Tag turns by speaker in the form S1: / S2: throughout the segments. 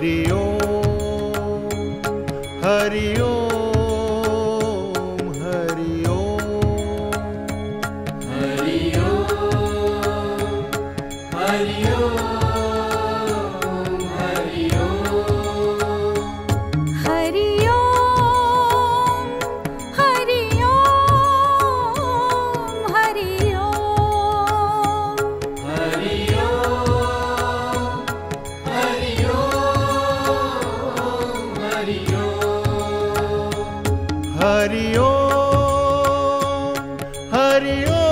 S1: Hari ओ Hari ओ Hari ओ
S2: Hari Hari ओ
S1: Hari Om, Hari Om.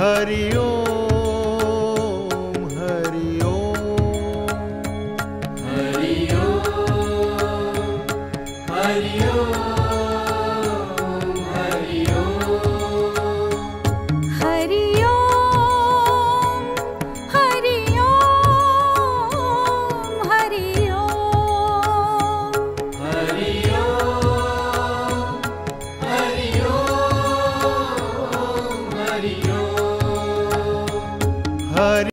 S1: Hari ओ Hari